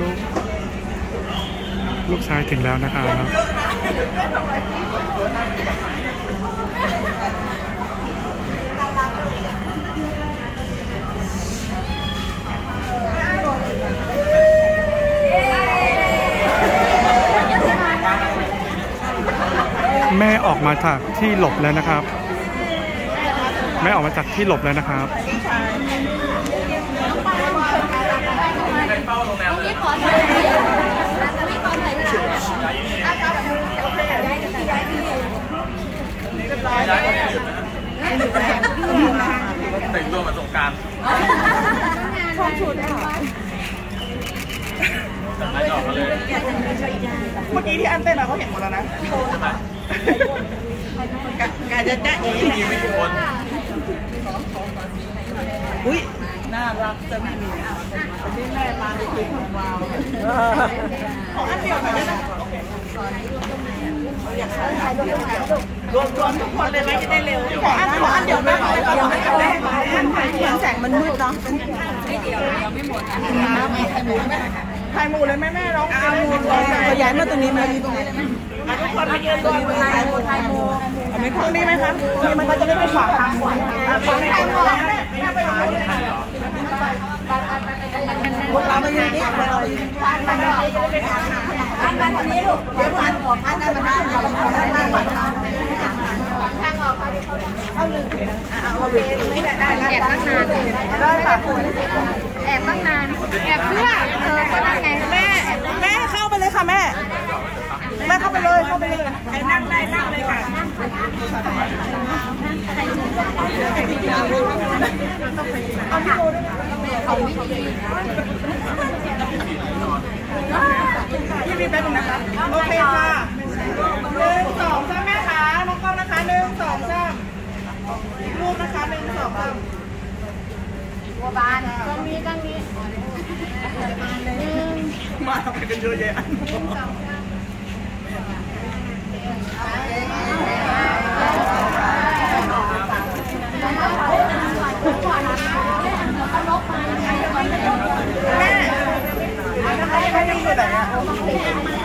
ลูก ลูกชายถึงแล้วนะครับแม่ออกมาจากที่หลบแล้วนะครับ แม่ออกมาจากที่หลบแล้วนะครับ แต่งตัวมาสงการชอบชุดค่ะไม่ออกมาเลย เมื่อกี้ที่อันเต้นอะเขาเห็นหมดแล้วนะใช่ไหมกะกะจะจ้าเอ๋มีไม่กี่คนอุ้ย น่ารักจังเลยที่แม่มาในคลิปของเราขออันเดียวหน่อยได้ไหมรวมรวมทุกคนเลยไหมจะได้เร็วขออันขออันเดียวได้ไหมเดี๋ยวไม่ได้แสงมันมืดเนาะไม่เดียวยังไม่หมดอะไข่หมูเลยแม่แม่ร้องไข่หมูขยายมาตรงนี้ไหมตรงนี้เลยไหมทุกคนมายืนตรงนี้ไข่หมูไข่หมูไม่ตรงนี้ไหมคะนี่มันก็จะได้ไม่ขวางทางขวางทางข่หมูแม่แม่ไปเอาพ วกเรามายืนนี่เรายืนบ้านบ้านเราจะได้ไม่ขวางทางบ้านนี้ลูกเดี๋ยวพันออกบ้านนั้มันได้เราบ้านบ้านบ้านทางออกเขาลืมเอาเลยไม่ได้ได้แอบตั้งนานได้ค่ะแอบตั้งนานแอบเพื่อเออก็ได้ไงแม่แม่เข้าไปเลยค่ะแม่แม่เข้าไปเลยเข้าไปเลยใครนั่งได้นั่งเลยค่ะเอาพี่โบด้วย มีแป๊บนึงนะคะ โอเคค่ะหนึ่งสองสามแม่ขาน้องกล้องนะคะหนึ่งสองสามรูปนะคะหนึ่งสองสามบัวบานตรงนี้ตรงนี้มาทำกันเยอะแยะ แม่ใครยังอยู่ไหนอะ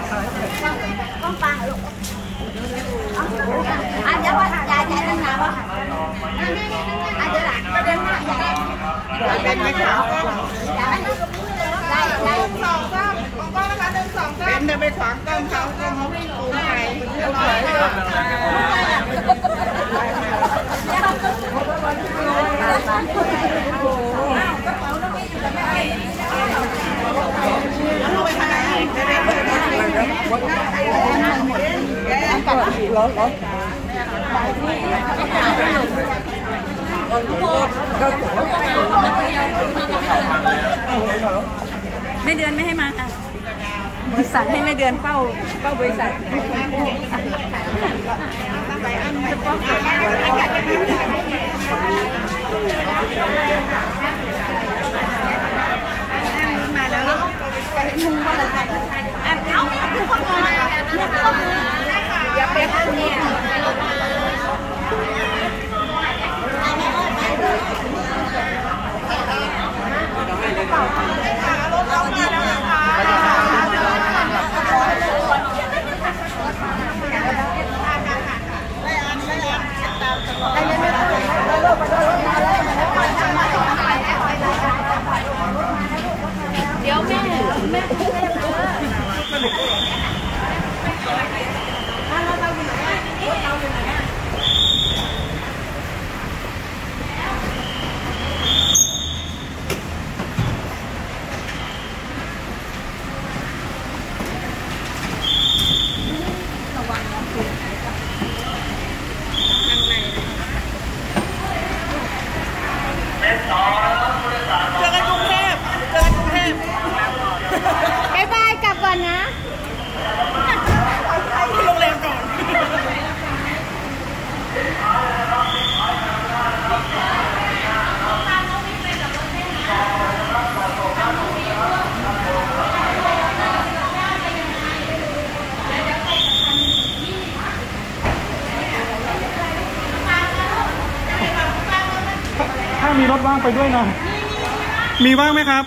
ทำมือบังมือบังอะขยับนิดนึงค่ะนะเขาบานกะปิเขาคุณบานกะปิเอาตรงนี้ค่ะตรงนี้ค่ะไร้อนร้อนไม่เดือนไม่ให้มาค่ะบริษัทให้ไม่เดือนเฝ้าเฝ้าบริษัทแล้วลูก เอาทุกคนมาอย่าเป็นเนี่ย รถเรามาแล้วนะคะได้อันได้อันตามตลอดได้ไม่ได้ได้ลูกไปเลยมาเลยมาแล้วมาทำมาทำมา เดี๋ยวแม่แม่ เมีรถว่างไปด้วยนะ มีว่างไหมครับ